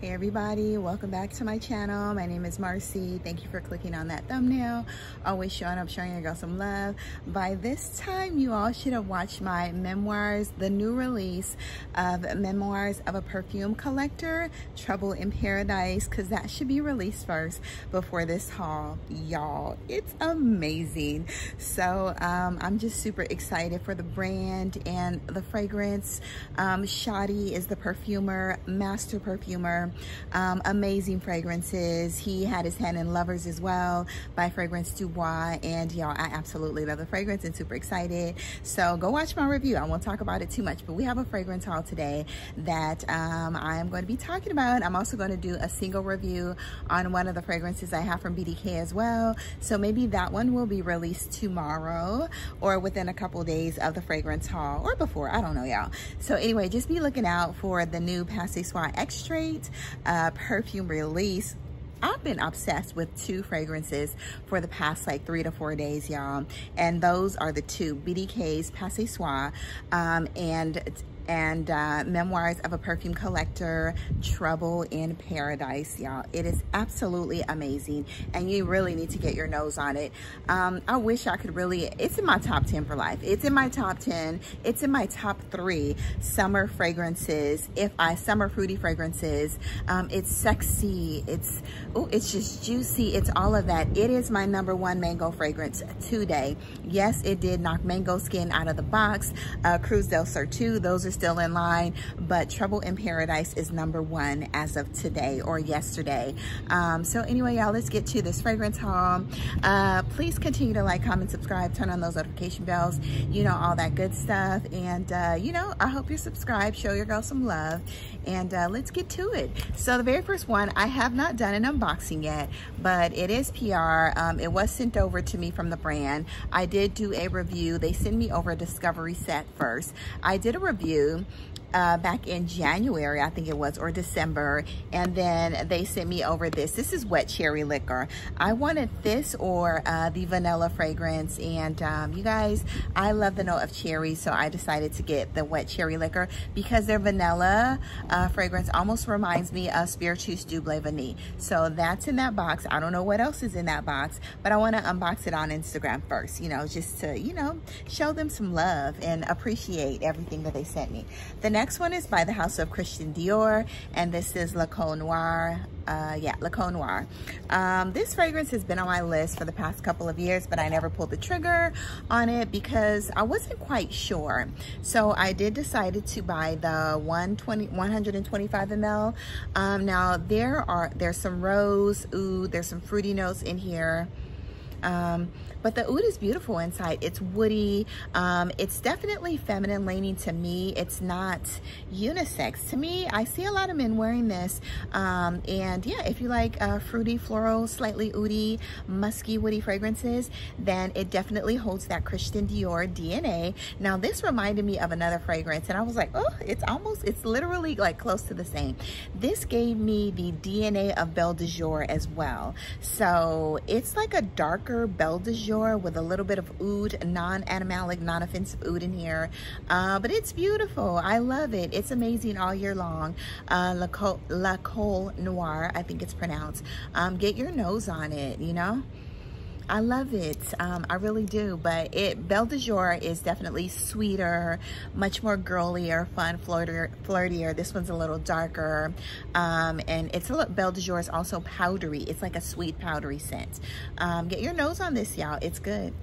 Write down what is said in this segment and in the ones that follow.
Hey everybody, welcome back to my channel. My name is Marcy. Thank you for clicking on that thumbnail. Always showing up, showing your girl some love. By this time, you all should have watched my memoirs, the new release of Memoirs of a Perfume Collector, Trouble in Paradise, because that should be released first before this haul. Y'all, it's amazing. So um, I'm just super excited for the brand and the fragrance. Um, Shadi is the perfumer, master perfumer um, amazing fragrances. He had his hand in Lovers as well by Fragrance Du Bois. And y'all, I absolutely love the fragrance and super excited. So go watch my review. I won't talk about it too much, but we have a fragrance haul today that um, I'm going to be talking about. I'm also going to do a single review on one of the fragrances I have from BDK as well. So maybe that one will be released tomorrow or within a couple days of the fragrance haul or before. I don't know, y'all. So anyway, just be looking out for the new Pas Ce Soir Extrait uh, perfume release I've been obsessed with two fragrances for the past like three to four days, y'all. And those are the two, BDK's Pas Ce Soir um, and and uh, Memoirs of a Perfume Collector, Trouble in Paradise, y'all. It is absolutely amazing, and you really need to get your nose on it. Um, I wish I could really, it's in my top 10 for life. It's in my top 10. It's in my top three summer fragrances. If I, summer fruity fragrances, um, it's sexy. It's, oh, it's just juicy. It's all of that. It is my number one mango fragrance today. Yes, it did knock Mango Skin out of the box. Uh, Cruz del Sur 2, those are still in line, but Trouble in Paradise is number one as of today or yesterday. Um, so anyway, y'all, let's get to this fragrance haul. Uh, please continue to like, comment, subscribe, turn on those notification bells, you know, all that good stuff. And, uh, you know, I hope you're subscribed, show your girl some love, and uh, let's get to it. So the very first one, I have not done an unboxing yet, but it is PR. Um, it was sent over to me from the brand. I did do a review. They sent me over a discovery set first. I did a review do uh, back in January, I think it was, or December. And then they sent me over this. This is wet cherry liquor. I wanted this or uh, the vanilla fragrance. And um, you guys, I love the note of cherry. So I decided to get the wet cherry liquor because their vanilla uh, fragrance almost reminds me of Spiritueuse Double Vanille. So that's in that box. I don't know what else is in that box, but I want to unbox it on Instagram first, you know, just to, you know, show them some love and appreciate everything that they sent me. The next one is by the House of Christian Dior, and this is Le Cour Noir. Uh, yeah, Le Cour Noir. Um, this fragrance has been on my list for the past couple of years, but I never pulled the trigger on it because I wasn't quite sure. So I did decide to buy the 120, 125 ml. Um, now there are, there's some rose, ooh, there's some fruity notes in here. Um, but the oud is beautiful inside. It's woody. Um, it's definitely feminine leaning to me. It's not unisex. To me, I see a lot of men wearing this. Um, and yeah, if you like uh, fruity, floral, slightly oudy, musky, woody fragrances, then it definitely holds that Christian Dior DNA. Now, this reminded me of another fragrance, and I was like, oh, it's almost, it's literally like close to the same. This gave me the DNA of Belle de Jour as well. So it's like a darker Belle de Jour with a little bit of oud, non-animalic, non-offensive oud in here. Uh, but it's beautiful. I love it. It's amazing all year long. Uh, La, Col La Cour Noire, I think it's pronounced. Um, get your nose on it, you know? I love it. Um, I really do. But it Belle de Jour is definitely sweeter, much more girlier, fun, flirtier. flirtier. This one's a little darker. Um, and it's a little, Belle de Jour is also powdery. It's like a sweet powdery scent. Um, get your nose on this, y'all. It's good.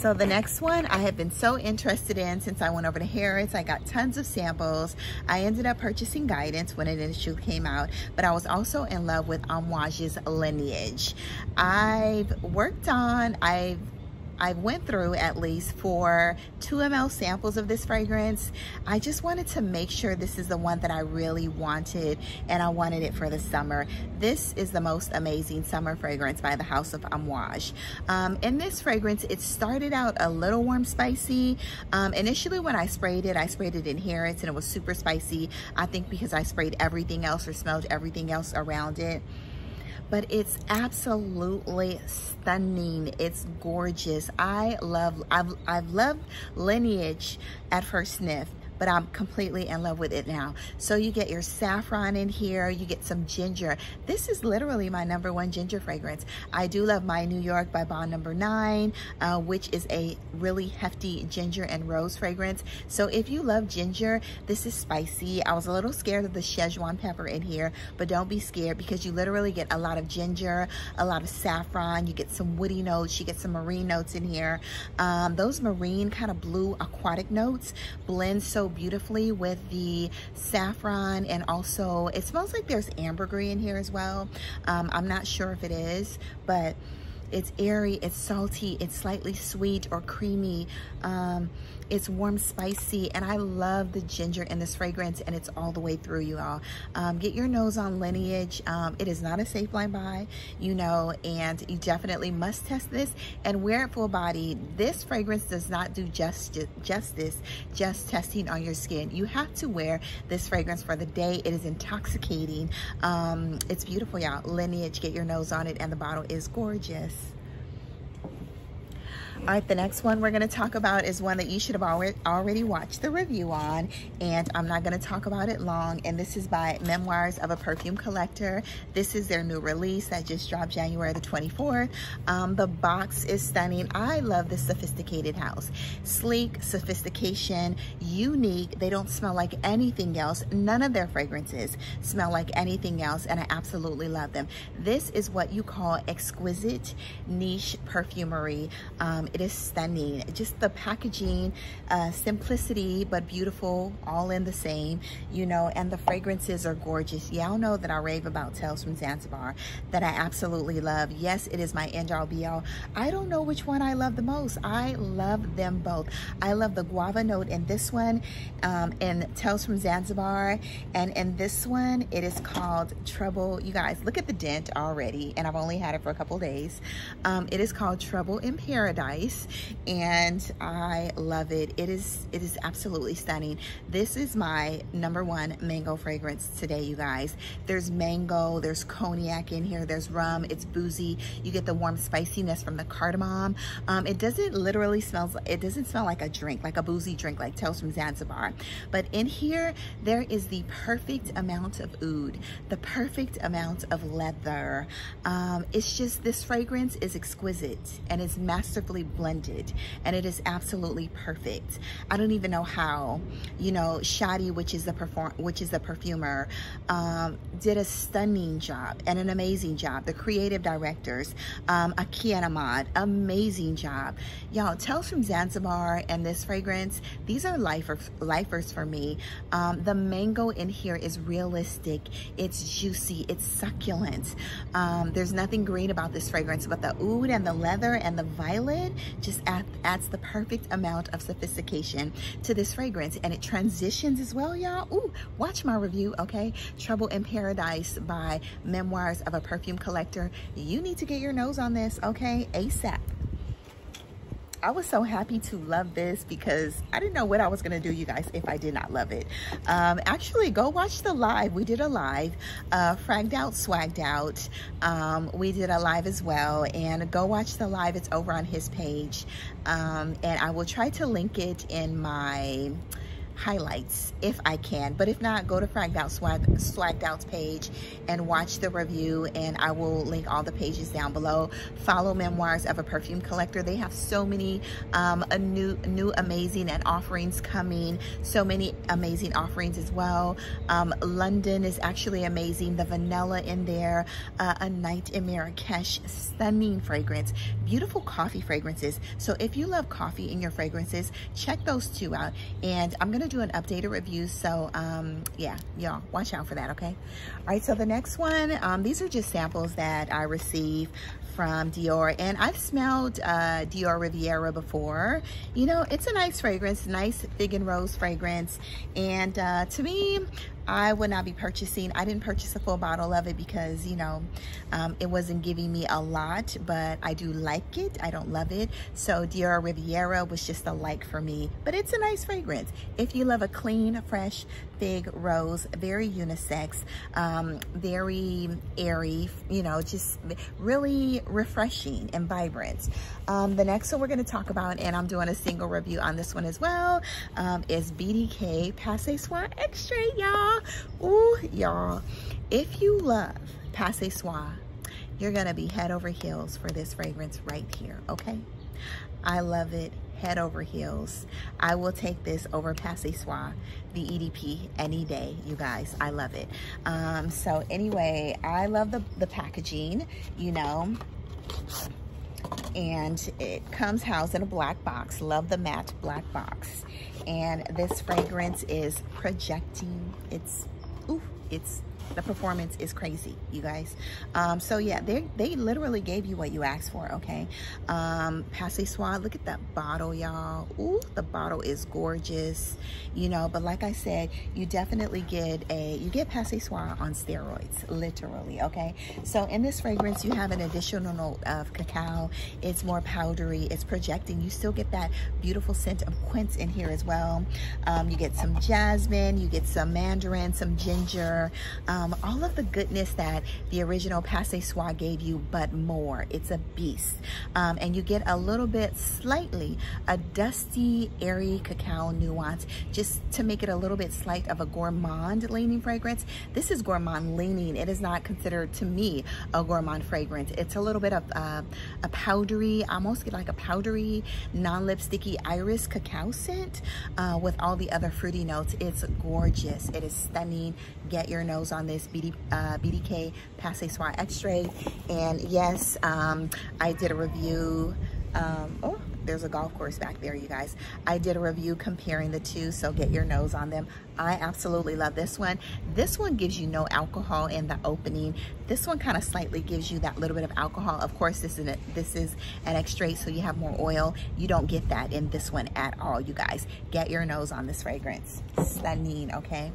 So the next one I have been so interested in since I went over to Harrods. I got tons of samples. I ended up purchasing Guidance when it initially came out, but I was also in love with Amouage's Lineage. I've worked on, I've I went through at least for 2 ml samples of this fragrance. I just wanted to make sure this is the one that I really wanted and I wanted it for the summer. This is the most amazing summer fragrance by the House of Amouage. Um, in this fragrance, it started out a little warm spicy. Um, initially when I sprayed it, I sprayed it in Harrods and it was super spicy. I think because I sprayed everything else or smelled everything else around it but it's absolutely stunning. It's gorgeous. I love, I've, I've loved Lineage at first sniff, but I'm completely in love with it now. So you get your saffron in here, you get some ginger. This is literally my number one ginger fragrance. I do love my New York by Bond number nine, uh, which is a really hefty ginger and rose fragrance. So if you love ginger, this is spicy. I was a little scared of the Szechuan pepper in here, but don't be scared because you literally get a lot of ginger, a lot of saffron, you get some woody notes, you get some marine notes in here. Um, those marine kind of blue aquatic notes blend so beautifully with the saffron and also it smells like there's ambergris in here as well. Um, I'm not sure if it is, but it's airy, it's salty, it's slightly sweet or creamy. Um, it's warm, spicy, and I love the ginger in this fragrance, and it's all the way through, you all. Um, get your nose on Lineage. Um, it is not a safe blind buy, you know, and you definitely must test this and wear it full body. This fragrance does not do just justice just testing on your skin. You have to wear this fragrance for the day. It is intoxicating. Um, it's beautiful, y'all. Lineage, get your nose on it, and the bottle is gorgeous. All right, the next one we're gonna talk about is one that you should have already watched the review on, and I'm not gonna talk about it long, and this is by Memoirs of a Perfume Collector. This is their new release that just dropped January the 24th. Um, the box is stunning. I love this sophisticated house. Sleek, sophistication, unique. They don't smell like anything else. None of their fragrances smell like anything else, and I absolutely love them. This is what you call exquisite niche perfumery. Um, it is stunning. Just the packaging, uh, simplicity, but beautiful, all in the same, you know, and the fragrances are gorgeous. Y'all know that I rave about Tales from Zanzibar that I absolutely love. Yes, it is my end all be all. I don't know which one I love the most. I love them both. I love the guava note in this one um, in Tales from Zanzibar. And in this one, it is called Trouble. You guys, look at the dent already. And I've only had it for a couple days. Um, it is called Trouble in Paradise and I love it. It is it is absolutely stunning. This is my number one mango fragrance today, you guys. There's mango, there's cognac in here, there's rum, it's boozy. You get the warm spiciness from the cardamom. Um, it doesn't literally smells, it doesn't smell like a drink, like a boozy drink like Tales from Zanzibar. But in here, there is the perfect amount of oud, the perfect amount of leather. Um, it's just, this fragrance is exquisite and is masterfully blended and it is absolutely perfect. I don't even know how, you know, Shadi, which is the perform, which is the perfumer, um, did a stunning job and an amazing job. The creative directors, um, Aki Ahmad, amazing job. Y'all, Tales from Zanzibar and this fragrance, these are lifers, lifers for me. Um, the mango in here is realistic. It's juicy. It's succulent. Um, there's nothing green about this fragrance, but the oud and the leather and the violet just add, adds the perfect amount of sophistication to this fragrance. And it transitions as well, y'all. Ooh, watch my review, okay? Trouble in Paradise by Memoirs of a Perfume Collector. You need to get your nose on this, okay? ASAP. I was so happy to love this because I didn't know what I was going to do, you guys, if I did not love it. Um, actually, go watch the live. We did a live, uh, fragged out, swagged out. Um, we did a live as well. And go watch the live. It's over on his page. Um, and I will try to link it in my highlights if I can. But if not, go to Fragged Out Swag, Swagged Out's page and watch the review and I will link all the pages down below. Follow Memoirs of a Perfume Collector. They have so many um, a new, new amazing and offerings coming. So many amazing offerings as well. Um, London is actually amazing. The vanilla in there. Uh, a Night in Marrakesh. Stunning fragrance. Beautiful coffee fragrances. So if you love coffee in your fragrances, check those two out. And I'm going to do an updated review. So um, yeah, y'all watch out for that, okay? All right, so the next one, um, these are just samples that I received from Dior and I've smelled uh, Dior Riviera before. You know, it's a nice fragrance, nice fig and rose fragrance. And uh, to me, I would not be purchasing. I didn't purchase a full bottle of it because, you know, um, it wasn't giving me a lot, but I do like it. I don't love it. So Dior Riviera was just a like for me, but it's a nice fragrance. If you love a clean, fresh, fig rose, very unisex, um, very airy, you know, just really refreshing and vibrant. Um, the next one we're going to talk about, and I'm doing a single review on this one as well, um, is BDK Pas Ce Soir Extra, y'all. Ooh, y'all. If you love Pas Ce Soir, you're gonna be head over heels for this fragrance right here, okay? I love it head over heels. I will take this over Pas Ce Soir, the EDP, any day, you guys. I love it. Um, so anyway, I love the, the packaging, you know, and it comes housed in a black box. Love the matte black box. And this fragrance is projecting. It's, ooh, it's the performance is crazy you guys. Um, so yeah they they literally gave you what you asked for okay? Um Pas Ce Soir look at that bottle y'all. Ooh, the bottle is gorgeous you know but like I said you definitely get a you get Pas Ce Soir on steroids literally okay? So in this fragrance you have an additional note of cacao. It's more powdery it's projecting. You still get that beautiful scent of quince in here as well. Um, you get some jasmine you get some mandarin some ginger. Um, um, all of the goodness that the original Pas Ce Soir gave you, but more. It's a beast. Um, and you get a little bit, slightly, a dusty, airy cacao nuance, just to make it a little bit slight of a gourmand leaning fragrance. This is gourmand leaning. It is not considered, to me, a gourmand fragrance. It's a little bit of uh, a powdery, almost like a powdery, non-lipsticky iris cacao scent uh, with all the other fruity notes. It's gorgeous. It is stunning. Get your nose on this BD, uh, BDK Pas Ce Soir Extrait. And yes, um, I did a review. Um, oh, there's a golf course back there, you guys. I did a review comparing the two, so get your nose on them. I absolutely love this one. This one gives you no alcohol in the opening. This one kind of slightly gives you that little bit of alcohol. Of course, this is, a, this is an extrait, so you have more oil. You don't get that in this one at all, you guys. Get your nose on this fragrance. Stunning, okay?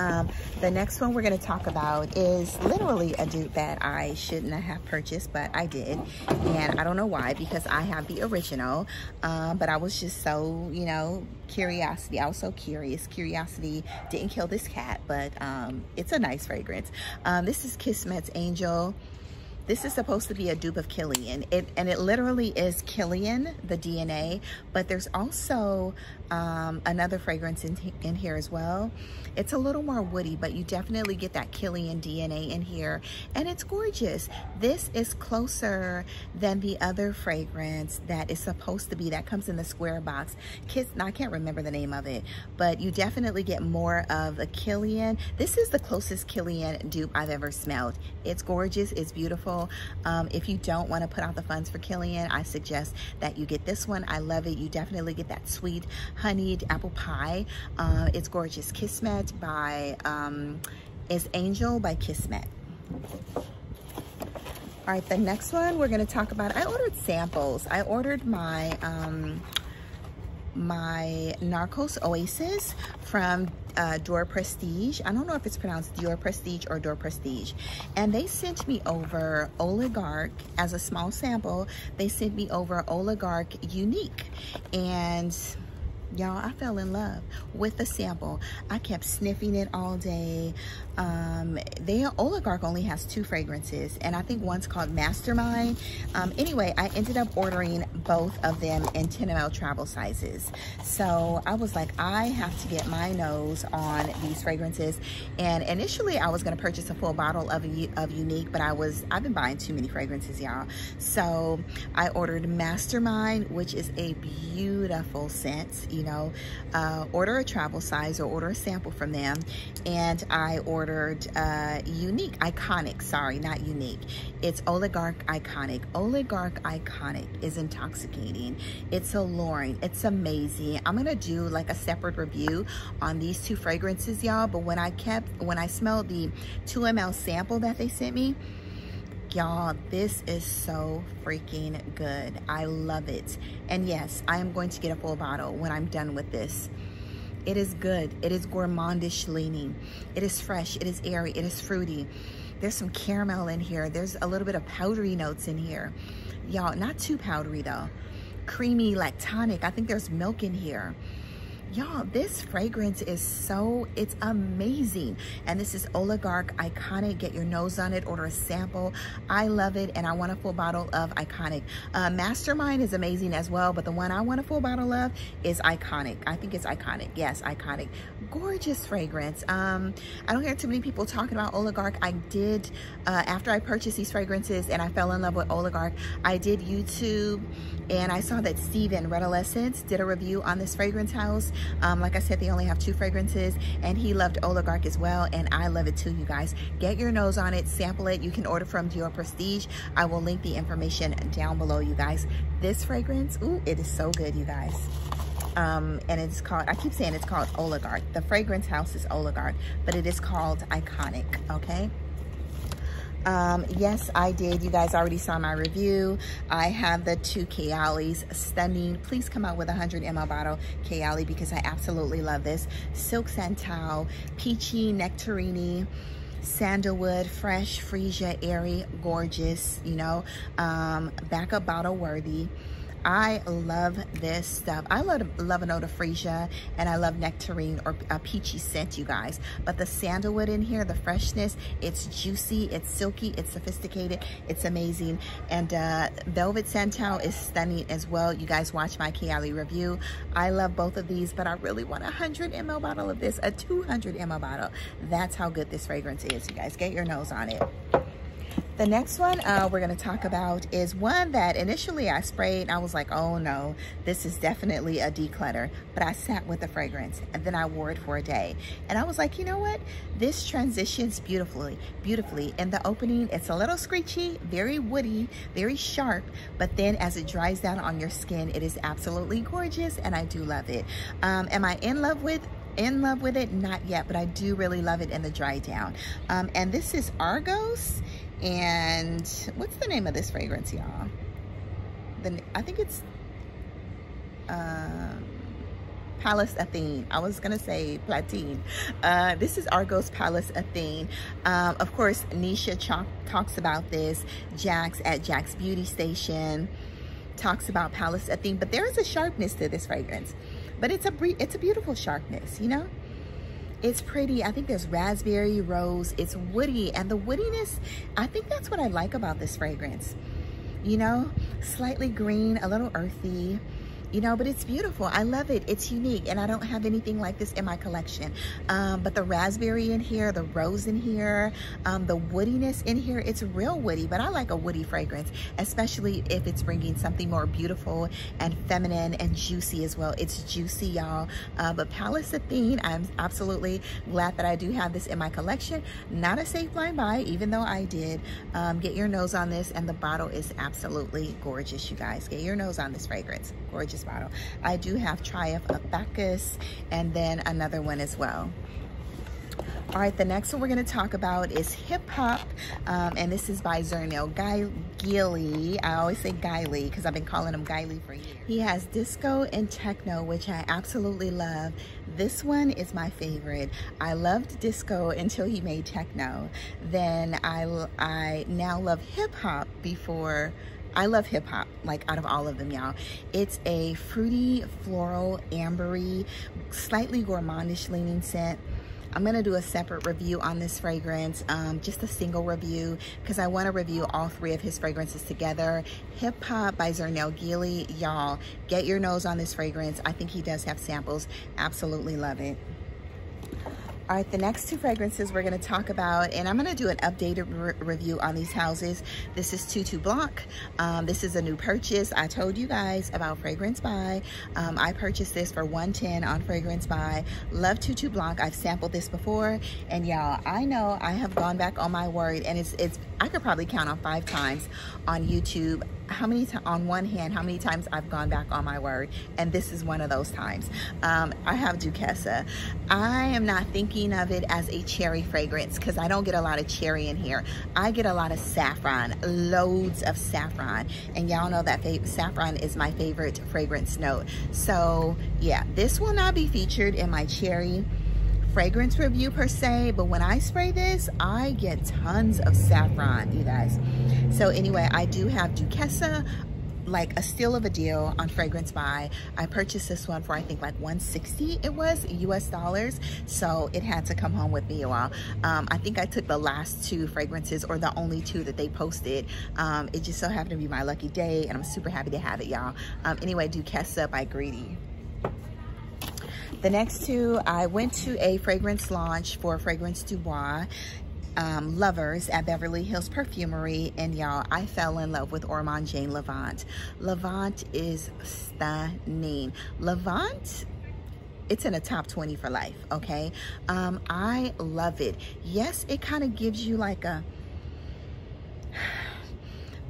Um, the next one we're going to talk about is literally a dupe that I shouldn't have purchased, but I did. And I don't know why, because I have the original. Um, but I was just so, you know, curiosity. I was so curious. Curiosity didn't kill this cat, but um, it's a nice fragrance. Um, this is Kismet's Angel. This is supposed to be a dupe of Kilian. It, and it literally is Kilian, the DNA, but there's also um, another fragrance in, in here as well. It's a little more woody, but you definitely get that Kilian DNA in here. And it's gorgeous. This is closer than the other fragrance that is supposed to be, that comes in the square box. Kiss, I can't remember the name of it, but you definitely get more of a Kilian. This is the closest Kilian dupe I've ever smelled. It's gorgeous, it's beautiful. Um, if you don't want to put out the funds for Kilian, I suggest that you get this one. I love it. You definitely get that sweet honeyed apple pie. Uh, it's gorgeous. Kismet by, um, is Angel by Kismet. All right, the next one we're gonna talk about, I ordered samples. I ordered my, um, my Narcos Oasis from uh, Dior Prestige. I don't know if it's pronounced Dior Prestige or Dior Prestige. And they sent me over Oligarque as a small sample. They sent me over Oligarque Unique. And y'all i fell in love with the sample. I kept sniffing it all day. Um they Oligarque only has two fragrances and i think one's called mastermind. Um anyway i ended up ordering both of them in 10 ml travel sizes. So i was like i have to get my nose on these fragrances. And initially i was going to purchase a full bottle of of unique but i was i've been buying too many fragrances y'all. So i ordered mastermind which is a beautiful scent you know, uh, order a travel size or order a sample from them. And I ordered uh, Unique, Iqoniqe, sorry, not Unique. It's Oligarque Iqoniqe. Oligarque Iqoniqe is intoxicating. It's alluring. It's amazing. I'm going to do like a separate review on these two fragrances, y'all. But when I kept, when I smelled the 2 ml sample that they sent me, y'all this is so freaking good i love it and yes i am going to get a full bottle when i'm done with this It is good. It is gourmandish leaning. It is fresh. It is airy. It is fruity. There's some caramel in here. There's a little bit of powdery notes in here. Y'all, not too powdery though. Creamy, lactonic. I think there's milk in here. Y'all, this fragrance is so, it's amazing. And this is Oligarque Iqoniqe. Get your nose on it, order a sample. I love it and I want a full bottle of Iqoniqe. Uh, Mastermind is amazing as well, but the one I want a full bottle of is Iqoniqe. I think it's Iqoniqe. Yes, Iqoniqe. Gorgeous fragrance. Um, I don't hear too many people talking about Oligarque. I did, uh, after I purchased these fragrances and I fell in love with Oligarque, I did YouTube and I saw that Steven Redolessence did a review on this fragrance house um, like I said, they only have two fragrances and he loved Oligarque as well. And I love it too, you guys. Get your nose on it, sample it. You can order from Dior Prestige. I will link the information down below, you guys. This fragrance, ooh, it is so good, you guys. Um, and it's called, I keep saying it's called Oligarque. The fragrance house is Oligarque, but it is called Iqoniqe, okay? Um, yes, I did. You guys already saw my review. I have the two Kayali's stunning. Please come out with a 100 ml bottle Kayali because I absolutely love this. Silk Santal, Peachy Nectarini sandalwood, fresh, freesia, airy, gorgeous, you know, um, backup bottle worthy. I love this stuff. I love, love a note of freesia and I love nectarine or a peachy scent, you guys. But the sandalwood in here, the freshness, it's juicy, it's silky, it's sophisticated, it's amazing. And uh, Velvet Santal is stunning as well. You guys watch my Kayali review. I love both of these, but I really want a 100 ml bottle of this, a 200 ml bottle. That's how good this fragrance is, you guys. Get your nose on it. The next one uh, we're gonna talk about is one that initially I sprayed and I was like, oh no, this is definitely a declutter. But I sat with the fragrance and then I wore it for a day. And I was like, you know what? This transitions beautifully, beautifully. In the opening, it's a little screechy, very woody, very sharp. But then as it dries down on your skin, it is absolutely gorgeous and I do love it. Um, am I in love with in love with it not yet but i do really love it in the dry down um, and this is argos and what's the name of this fragrance, y'all? The I think it's um, Pallas Athene. I was gonna say Platine. Uh, this is Argos Pallas Athene. Um, of course, Nisha talks about this. Jax at Jax Beauty Station talks about Pallas Athene, but there is a sharpness to this fragrance. But it's a it's a beautiful sharpness, you know? It's pretty. I think there's raspberry, rose. It's woody. And the woodiness, I think that's what I like about this fragrance. You know, slightly green, a little earthy you know, but it's beautiful. I love it. It's unique and I don't have anything like this in my collection. Um, but the raspberry in here, the rose in here, um, the woodiness in here, it's real woody, but I like a woody fragrance, especially if it's bringing something more beautiful and feminine and juicy as well. It's juicy, y'all. Uh, but Pallas Athene, I'm absolutely glad that I do have this in my collection. Not a safe blind buy, even though I did. Um, get your nose on this and the bottle is absolutely gorgeous, you guys. Get your nose on this fragrance. Gorgeous this bottle. I do have Triumph of Bacchus and then another one as well. All right, the next one we're gonna talk about is Hip Hop, um, and this is by Zernell Guy Gillie. I always say Giley because I've been calling him Giley for years. He has disco and techno, which I absolutely love. This one is my favorite. I loved disco until he made techno. Then I, I now love hip hop before I love hip hop, like out of all of them, y'all. It's a fruity, floral, ambery, slightly gourmandish leaning scent. I'm gonna do a separate review on this fragrance, um, just a single review, because I wanna review all three of his fragrances together. Hip Hop by Zernell Gillie, y'all, get your nose on this fragrance. I think he does have samples, absolutely love it. All right, the next two fragrances we're gonna talk about, and I'm gonna do an updated re review on these houses. This is Tutu Blanc. Um, this is a new purchase. I told you guys about Fragrance Buy. Um, I purchased this for 110 on Fragrance Buy. Love Tutu Blanc. I've sampled this before, and y'all, I know I have gone back on my word, and it's it's I could probably count on five times on YouTube how many times on one hand how many times I've gone back on my word and this is one of those times. Um, I have Duchessa I am not thinking of it as a cherry fragrance because I don't get a lot of cherry in here. I get a lot of saffron loads of saffron and y'all know that saffron is my favorite fragrance note. So yeah this will not be featured in my cherry fragrance review per se, but when I spray this, I get tons of saffron, you guys. So anyway, I do have Duchessa, like a steal of a deal on Fragrance Buy. I purchased this one for I think like 160 it was US dollars. So it had to come home with me, y'all. Um, I think I took the last two fragrances or the only two that they posted. Um, it just so happened to be my lucky day and I'm super happy to have it, y'all. Um, anyway, Duchessa by Gritti. The next two, I went to a fragrance launch for Fragrance Du Bois. Um, lovers at Beverly Hills Perfumery and y'all I fell in love with Ormonde Jane Levant. Levant is stunning. Levant it's in a top 20 for life okay um, I love it yes it kind of gives you like a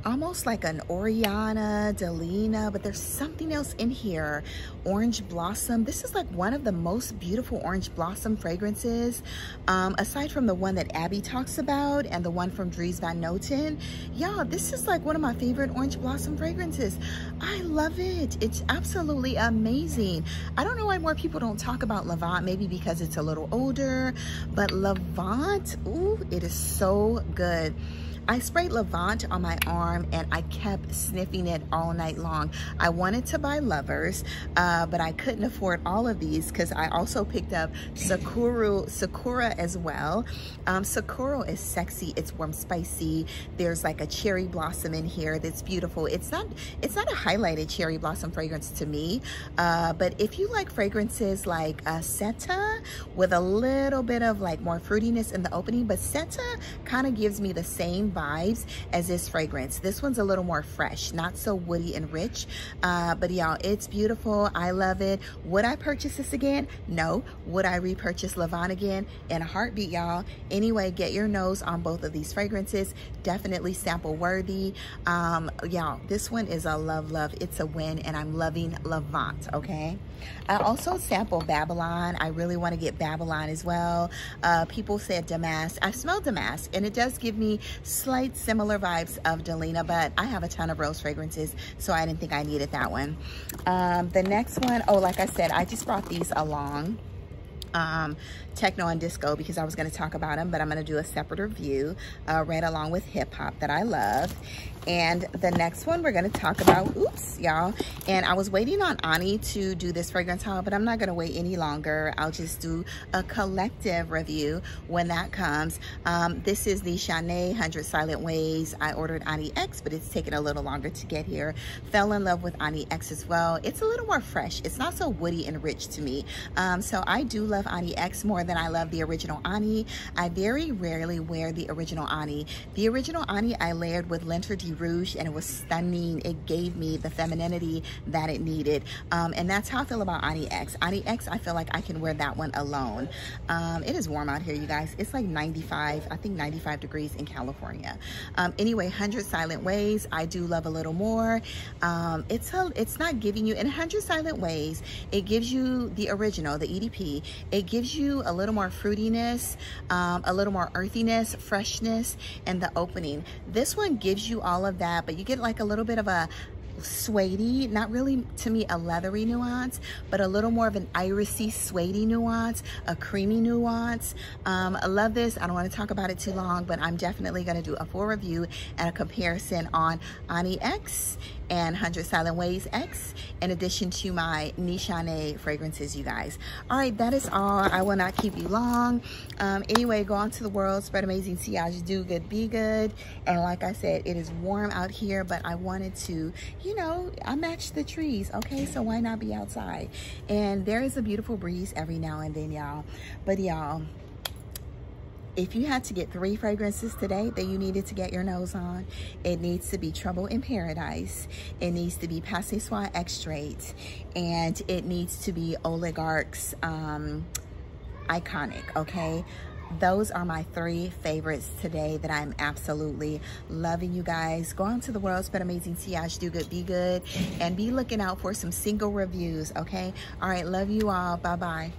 almost like an Oriana, Delina, but there's something else in here. Orange Blossom. This is like one of the most beautiful Orange Blossom fragrances. Um, aside from the one that Abby talks about and the one from Dries Van Noten. Y'all, this is like one of my favorite Orange Blossom fragrances. I love it. It's absolutely amazing. I don't know why more people don't talk about Levant, maybe because it's a little older, but Levant, ooh, it is so good. I sprayed Levant on my arm and I kept sniffing it all night long. I wanted to buy Lovers, uh, but I couldn't afford all of these because I also picked up Sakura, Sakura as well. Um, Sakura is sexy, it's warm, spicy. There's like a cherry blossom in here that's beautiful. It's not, it's not a highlighted cherry blossom fragrance to me, uh, but if you like fragrances like uh, Seta with a little bit of like more fruitiness in the opening, but Seta kind of gives me the same vibes as this fragrance. This one's a little more fresh, not so woody and rich. Uh, but y'all, it's beautiful. I love it. Would I purchase this again? No. Would I repurchase Levant again? In a heartbeat, y'all. Anyway, get your nose on both of these fragrances. Definitely sample worthy. Um, y'all, this one is a love, love. It's a win, and I'm loving Levant, okay? I also sample Babylon. I really want to get Babylon as well. Uh, people said Damask. I smell Damask, and it does give me slight similar vibes of Delina, but I have a ton of rose fragrances, so I didn't think I needed that one. Um, the next one, oh, like I said, I just brought these along um, techno and disco because I was going to talk about them, but I'm going to do a separate review uh, right along with hip hop that I love. And the next one we're going to talk about, oops, y'all. And I was waiting on Ani to do this fragrance haul, but I'm not going to wait any longer. I'll just do a collective review when that comes. Um, this is the Nishane 100 Silent Ways. I ordered Ani X, but it's taken a little longer to get here. Fell in love with Ani X as well. It's a little more fresh. It's not so woody and rich to me. Um, so I do love Ani X more than I love the original Ani. I very rarely wear the original Ani. The original Ani I layered with Lentre de Rouge and it was stunning. It gave me the femininity that it needed. Um, and that's how I feel about Ani X. Ani X, I feel like I can wear that one alone. Um, it is warm out here, you guys. It's like 95, I think 95 degrees in California. Um, anyway, 100 Silent Ways, I do love a little more. Um, it's, a, it's not giving you, in 100 Silent Ways, it gives you the original, the EDP. It gives you a little more fruitiness, um, a little more earthiness, freshness, and the opening. This one gives you all of that, but you get like a little bit of a suede not really to me a leathery nuance but a little more of an irisy suede nuance a creamy nuance um, i love this i don't want to talk about it too long but i'm definitely going to do a full review and a comparison on ani x and 100 Silent Ways X in addition to my Nishane fragrances, you guys. All right, that is all. I will not keep you long. Um, anyway, go out to the world, spread amazing sillage, do good, be good. And like I said, it is warm out here, but I wanted to, you know, I match the trees, okay? So why not be outside? And there is a beautiful breeze every now and then, y'all. But y'all, if you had to get three fragrances today that you needed to get your nose on, it needs to be Trouble in Paradise. It needs to be Pas Ce Soir Extrait. And it needs to be Oligarque's um, Iqoniqe, okay? those are my three favorites today that I'm absolutely loving you guys. Go on to the world, spread amazing sillage, do good, be good, and be looking out for some single reviews, okay? All right, love you all. Bye-bye.